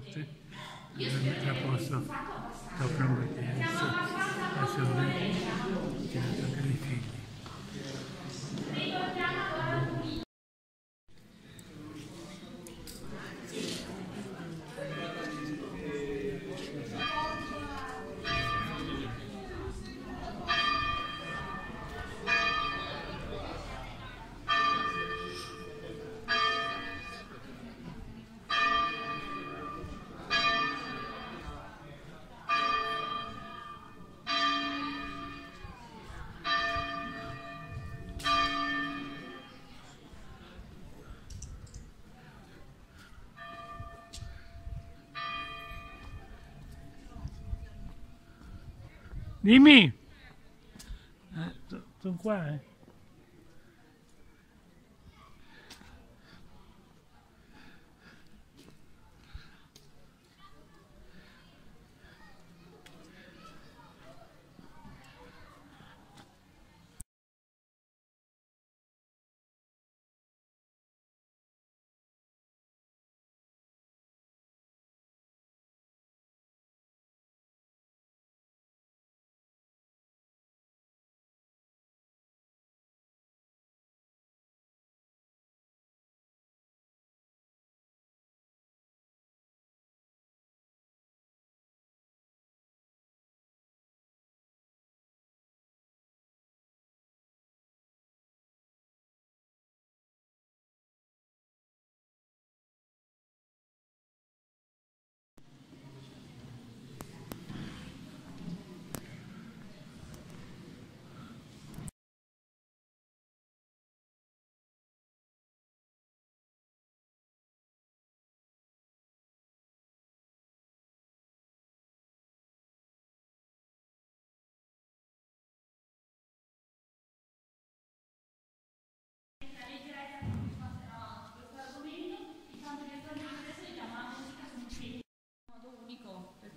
parte, a posto, tocca un bellezza, adesso lui tirato anche dei figli. Dimmi! Eh, sono qua, eh.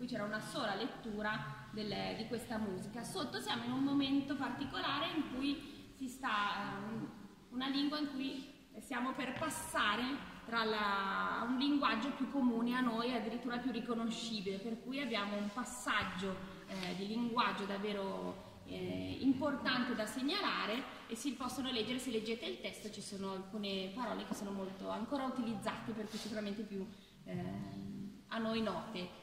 Cui c'era una sola lettura del, di questa musica. Sotto siamo in un momento particolare in cui si sta, um, una lingua in cui stiamo per passare la, un linguaggio più comune a noi, addirittura più riconoscibile, per cui abbiamo un passaggio eh, di linguaggio davvero eh, importante da segnalare e si possono leggere, se leggete il testo ci sono alcune parole che sono molto ancora utilizzate, per cui sicuramente più eh, a noi note.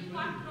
Thank you.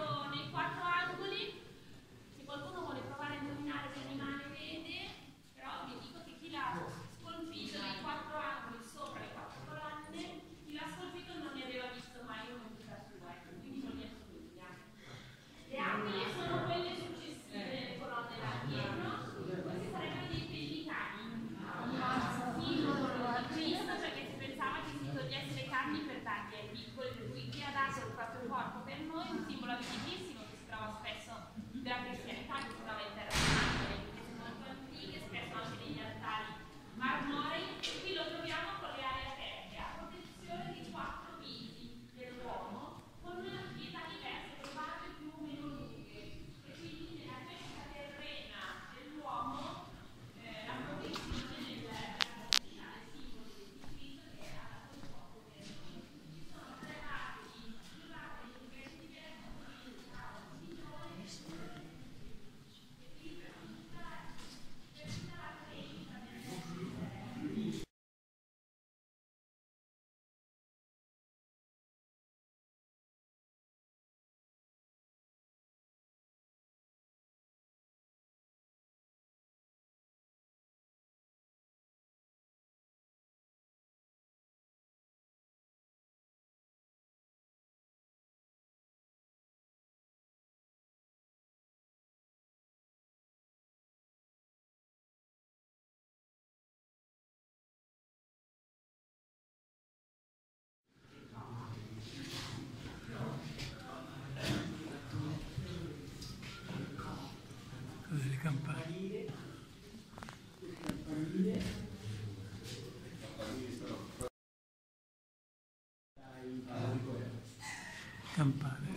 Campana.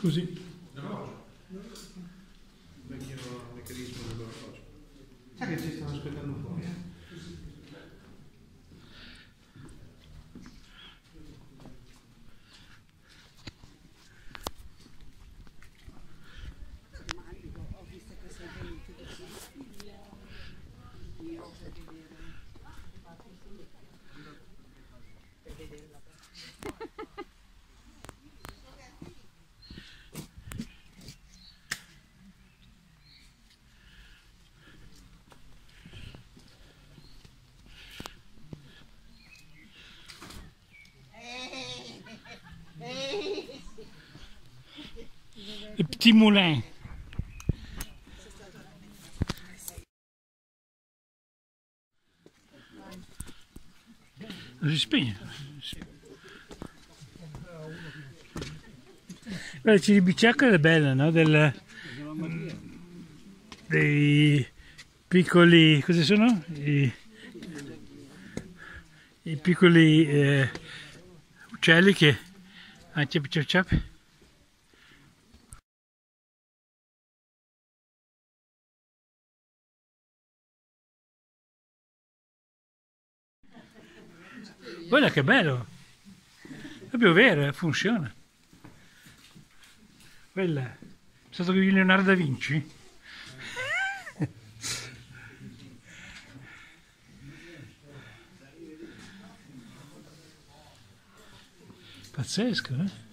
Così. L'orologio. Vecchio meccanismo dell'orologio. Sai che ci stanno aspettando fuori? Petit Moulin. Respira. Guarda, Ciribicciacca è bella, no? Del, dei piccoli... cosa sono? I, i piccoli eh, uccelli che... Ah, ciap ciap ciap. Guarda che bello. È più vero, eh, funziona. Quella. È stato di Leonardo da Vinci? Pazzesco, eh?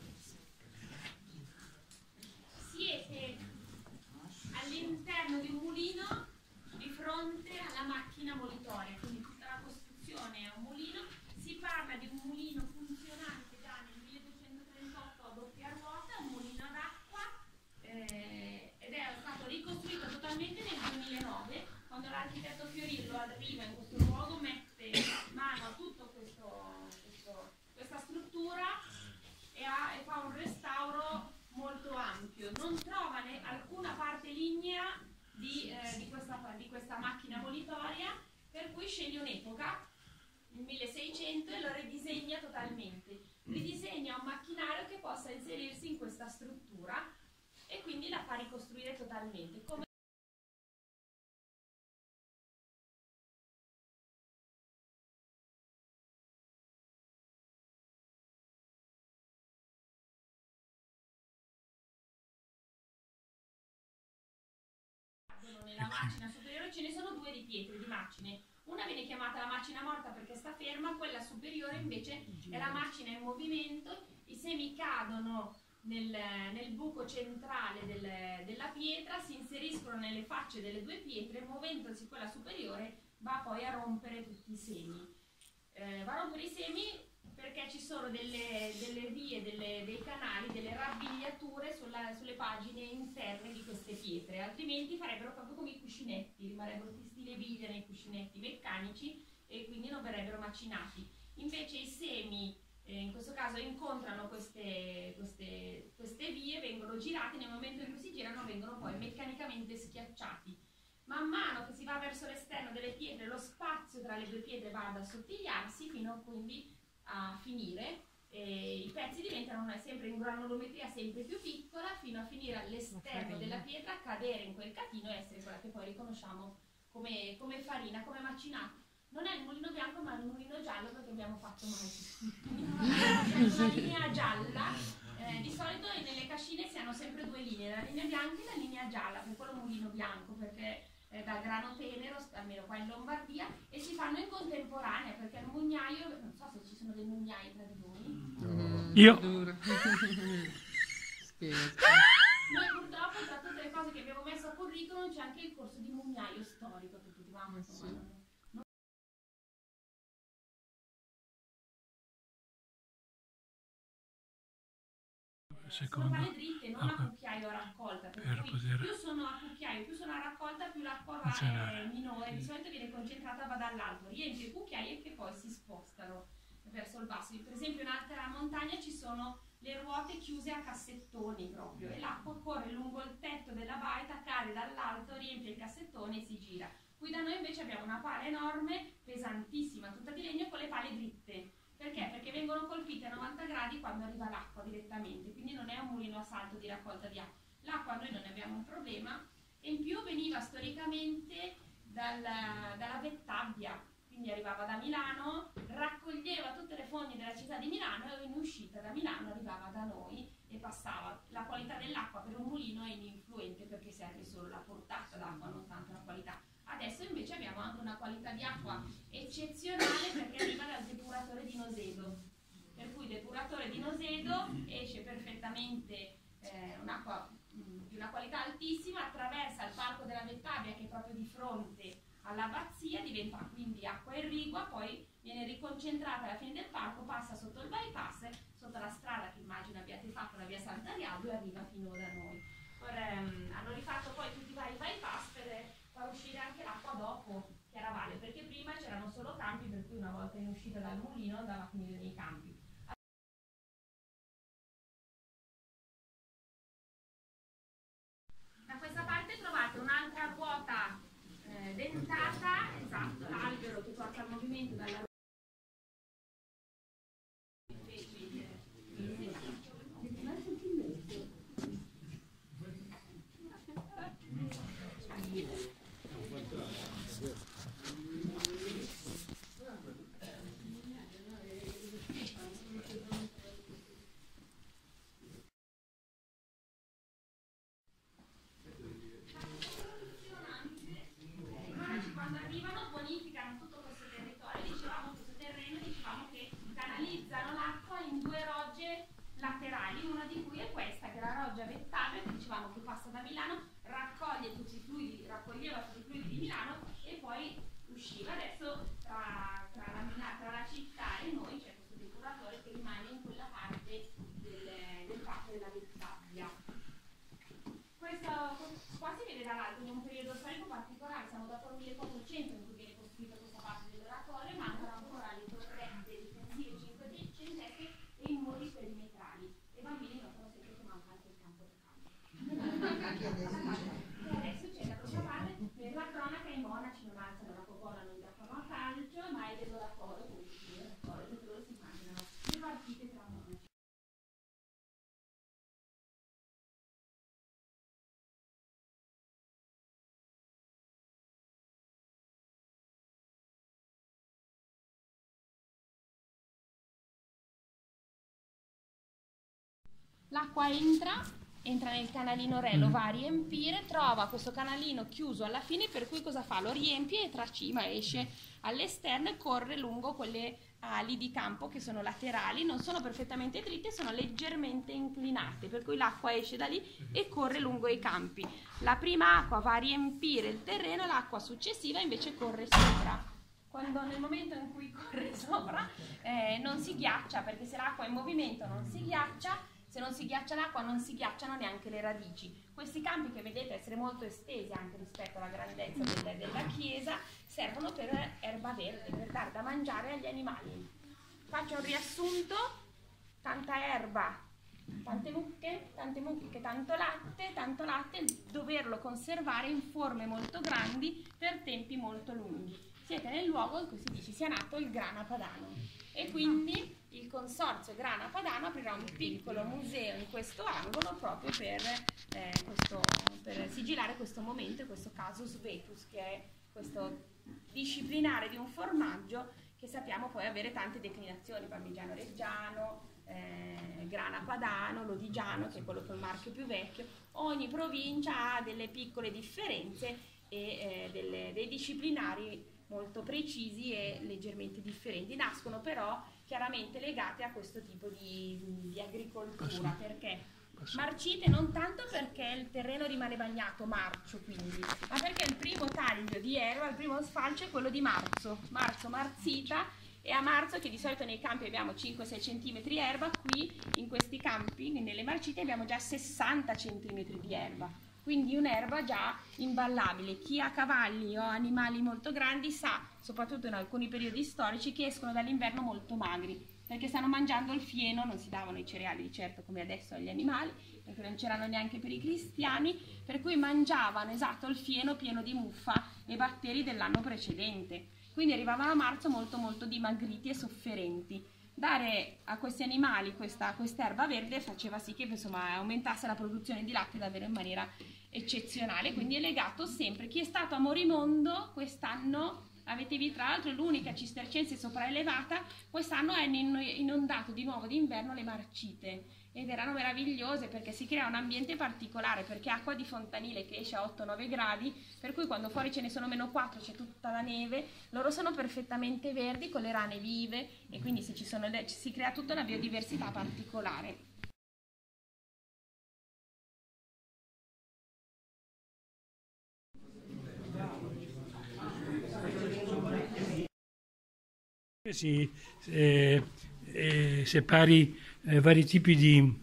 linea di, eh, di, questa, di questa macchina monitoria, per cui sceglie un'epoca, il 1600, e lo ridisegna totalmente. Ridisegna un macchinario che possa inserirsi in questa struttura e quindi la fa ricostruire totalmente, come nella macina superiore ce ne sono due di pietre, di macine. Una viene chiamata la macina morta perché sta ferma, quella superiore invece è la macina in movimento, i semi cadono nel, nel buco centrale del- della pietra, si inseriscono nelle facce delle due pietre, muovendosi quella superiore va poi a rompere tutti i semi. Eh, va a rompere i semi perché ci sono delle, delle vie, delle- dei canali, delle rabbigliature sulla- sulle pagine interne di queste pietre, altrimenti farebbero proprio come i cuscinetti, rimarrebbero tutti stile biglia nei cuscinetti meccanici e quindi non verrebbero macinati. Invece i semi, eh, in questo caso, incontrano queste, queste- queste vie, vengono girati, nel momento in cui si girano vengono poi meccanicamente schiacciati. Man mano che si va verso l'esterno delle pietre, lo spazio tra le due pietre va ad assottigliarsi fino quindi a finire. E I pezzi diventano sempre in granulometria sempre più piccola fino a finire all'esterno della pietra, cadere in quel catino e essere quella che poi riconosciamo come, come farina, come macinato. Non è il mulino bianco ma il mulino giallo perché abbiamo fatto mai una linea gialla. Eh, di solito nelle cascine si hanno sempre due linee, la linea bianca e la linea gialla, per quello mulino bianco, perché è da grano tenero, almeno qua in Lombardia, e si fanno in contemporanea, perché il mugnaio, non so se ci sono dei mugnai tra di voi, Io? Dura. Scherzo. Noi purtroppo tra tutte le cose che abbiamo messo a curriculum c'è anche il corso di mugnaio storico che potevamo Eh insomma, sono secondo dritte, non a Ah, cucchiaio a raccolta, per, per cui poter più sono a cucchiaio, più sono a raccolta, più l'acqua va è minore, di solito viene concentrata va dall'alto, riempie i cucchiai che poi si spostano verso il basso. Per esempio in alta montagna ci sono le ruote chiuse a cassettoni proprio e l'acqua corre lungo il tetto della baita, cade dall'alto, riempie il cassettone e si gira. Qui da noi invece abbiamo una pala enorme, pesantissima, tutta di legno con le pale dritte. Perché? Perché vengono colpite a 90 gradi quando arriva l'acqua direttamente, quindi non è un mulino a salto di raccolta di acqua. L'acqua noi non ne abbiamo un problema e in più veniva storicamente dalla, dalla Vettabbia, quindi arrivava da Milano, raccoglieva tutte le fogne della città di Milano e in uscita da Milano arrivava da noi e passava. La qualità dell'acqua per un mulino è ininfluente perché serve solo la portata d'acqua, non tanto la qualità. Adesso invece abbiamo anche una qualità di acqua eccezionale perché arriva dal depuratore di Nosedo. Per cui il depuratore di Nosedo esce perfettamente eh, un'acqua di una qualità altissima, attraversa il parco della Vettavia che è proprio di fronte all'abbazia, diventa quindi acqua irrigua, poi viene riconcentrata alla fine del parco, passa sotto il bypass, sotto la strada che immagino abbiate fatto, la via Sant'Arialdo, e arriva fino da noi. Ora, ehm, hanno rifatto poi tutti i vari bypass per far uscire anche l'acqua dopo Chiaravale, perché prima c'erano solo campi, per cui una volta in uscita dal mulino andava l'acqua entra, entra nel canalino re, lo va a riempire, trova questo canalino chiuso alla fine, per cui cosa fa? Lo riempie e tracima, esce all'esterno e corre lungo quelle ali di campo che sono laterali, non sono perfettamente dritte, sono leggermente inclinate, per cui l'acqua esce da lì e corre lungo i campi. La prima acqua va a riempire il terreno, l'acqua successiva invece corre sopra. Quando nel momento in cui corre sopra eh, non si ghiaccia, perché se l'acqua è in movimento non si ghiaccia, se non si ghiaccia l'acqua non si ghiacciano neanche le radici. Questi campi che vedete essere molto estesi anche rispetto alla grandezza del, della chiesa servono per erba verde, per dare da mangiare agli animali. Faccio un riassunto, tanta erba, tante mucche, tante mucche, tanto latte, tanto latte, doverlo conservare in forme molto grandi per tempi molto lunghi siete nel luogo in cui si dice sia nato il Grana Padano e quindi il consorzio Grana Padano aprirà un piccolo museo in questo angolo proprio per, eh, questo, per sigillare questo momento e questo caso Svetus che è questo disciplinare di un formaggio che sappiamo poi avere tante declinazioni, parmigiano reggiano, eh, grana padano, lodigiano che è quello col marchio più vecchio, ogni provincia ha delle piccole differenze e eh, delle, dei disciplinari molto precisi e leggermente differenti. Nascono però chiaramente legate a questo tipo di, di agricoltura perché marcite non tanto perché il terreno rimane bagnato, marcio quindi, ma perché il primo taglio di erba, il primo sfalcio è quello di marzo, marzo marzita e a marzo che di solito nei campi abbiamo 5-6 cm di erba, qui in questi campi, nelle marcite abbiamo già 60 cm di erba quindi un'erba già imballabile. Chi ha cavalli o animali molto grandi sa, soprattutto in alcuni periodi storici, che escono dall'inverno molto magri, perché stanno mangiando il fieno, non si davano i cereali di certo come adesso agli animali, perché non c'erano neanche per i cristiani, per cui mangiavano esatto il fieno pieno di muffa e batteri dell'anno precedente. Quindi arrivavano a marzo molto molto dimagriti e sofferenti dare a questi animali questa quest'erba verde faceva sì che insomma, aumentasse la produzione di latte davvero in maniera eccezionale, quindi è legato sempre. Chi è stato a Morimondo quest'anno, avete visto tra l'altro l'unica cistercense sopraelevata, quest'anno è inondato di nuovo d'inverno le marcite ed erano meravigliose perché si crea un ambiente particolare perché acqua di fontanile che esce a 8-9 gradi per cui quando fuori ce ne sono meno 4 c'è tutta la neve loro sono perfettamente verdi con le rane vive e quindi le, si crea tutta una biodiversità particolare si eh, eh, separi eh, vari tipi di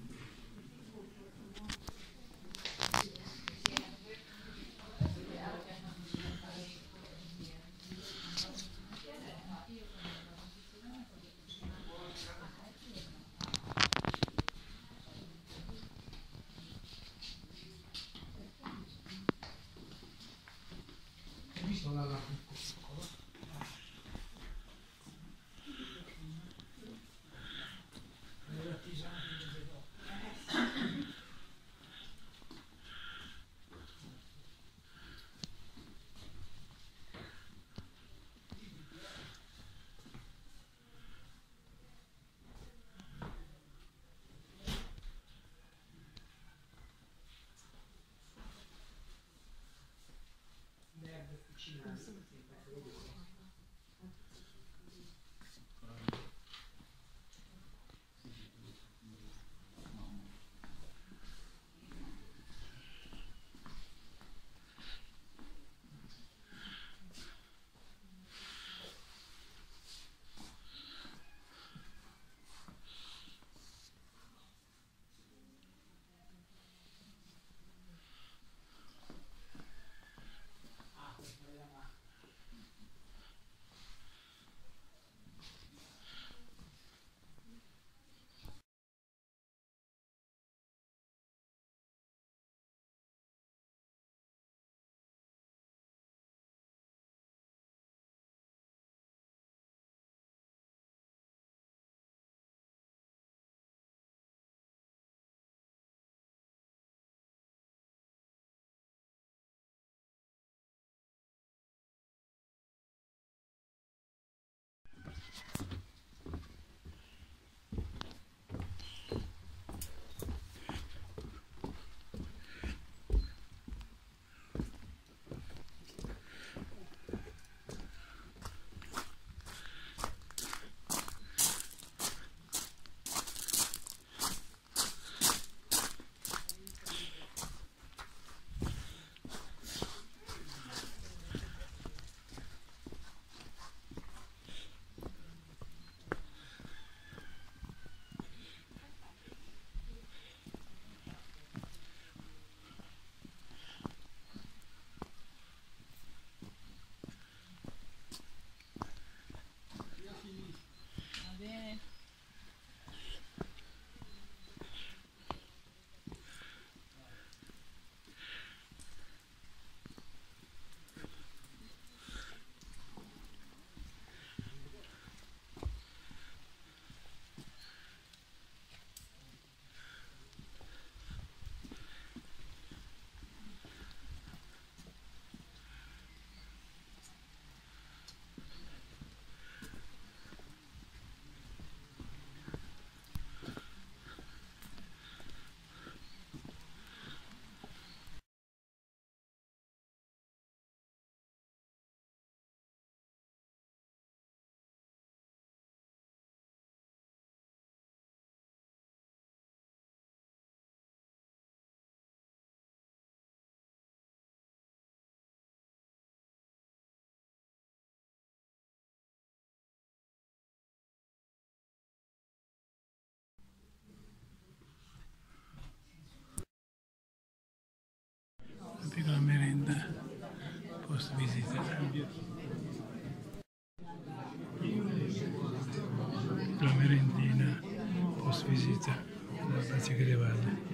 alla Bazzica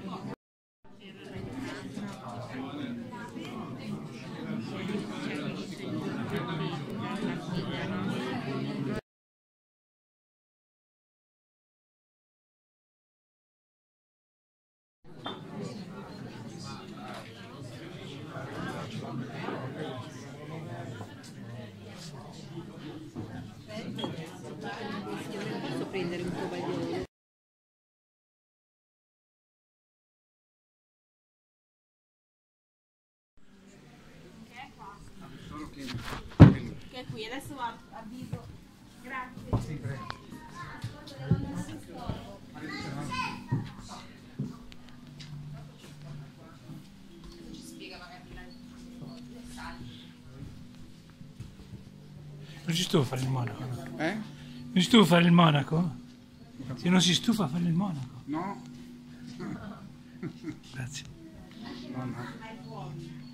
qui, adesso avviso. Grazie. Non si stufa a fare il monaco? no? Eh? Non si stufa a fare il monaco? Se non si stufa fare il monaco. No? Grazie. No, no.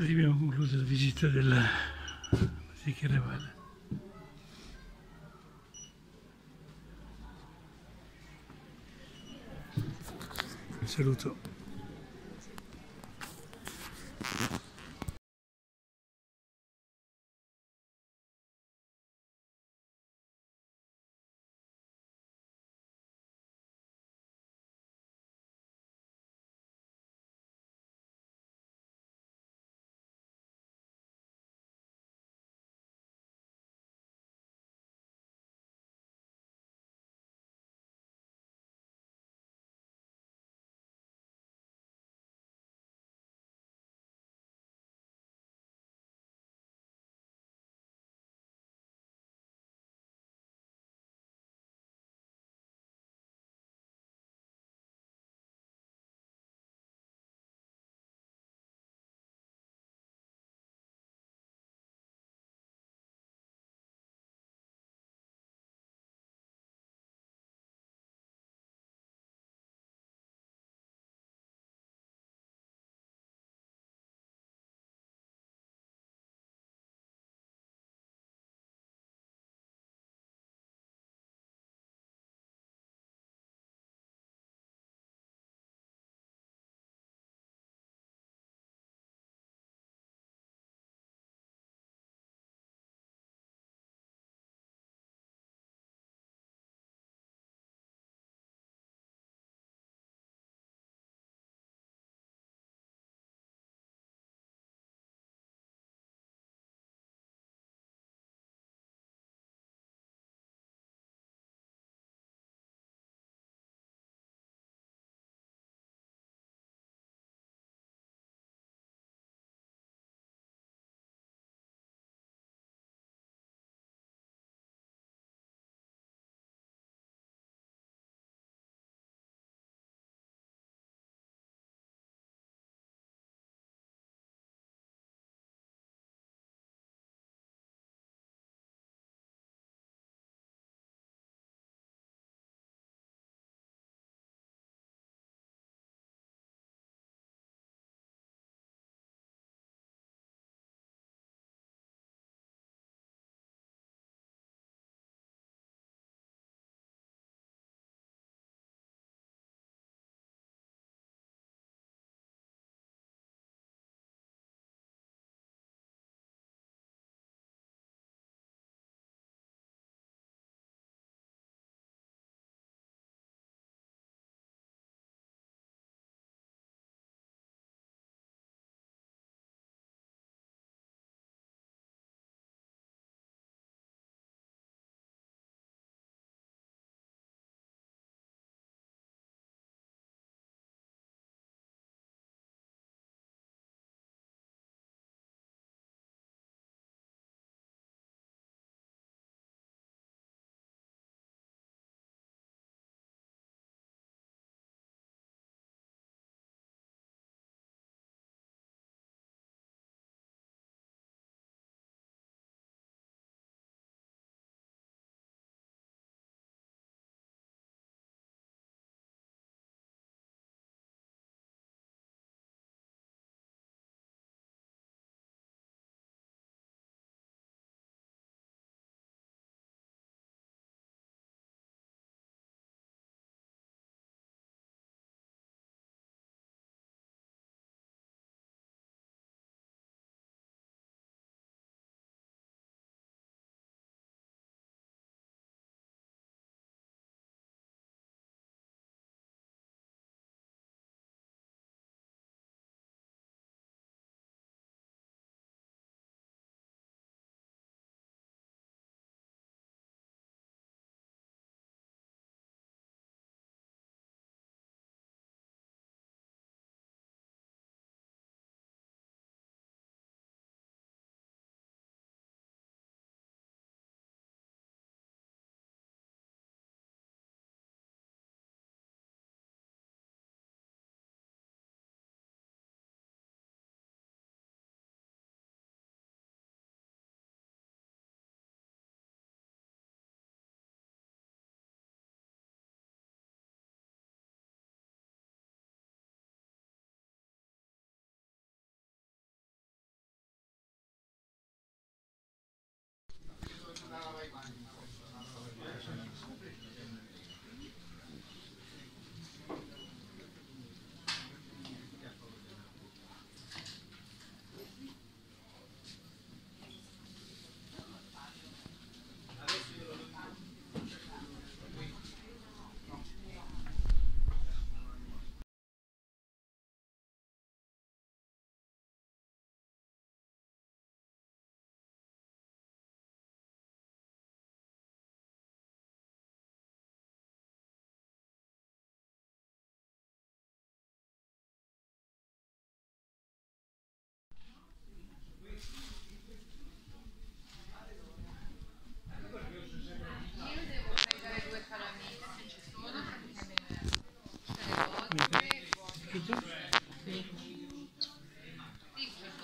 Così abbiamo concluso la visita della Basilica Reale. Saluto.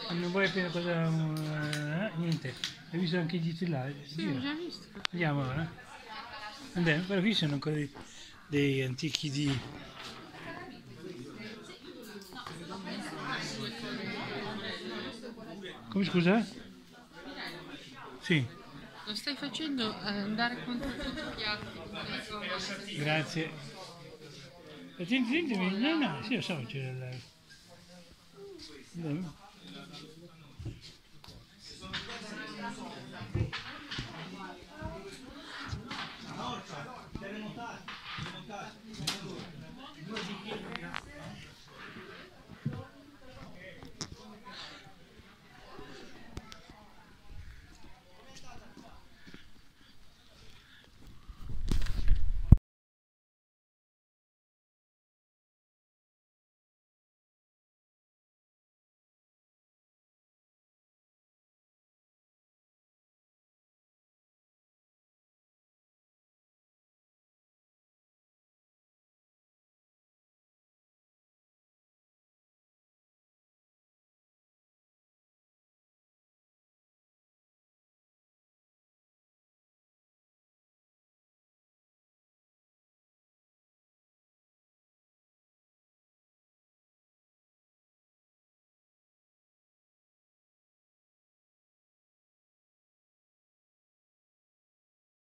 Ah, non vuoi appena cosa... Uh, niente, hai visto anche i GT là? Sì, ho già visto. Andiamo ora. Allora. Andiamo, però qui sono ancora dei, dei antichi di... Come scusa? Sì, Lo stai facendo eh, andare contro tutti i piatti. Grazie. Senti, senti, no, no, sì, lo so, c'è il...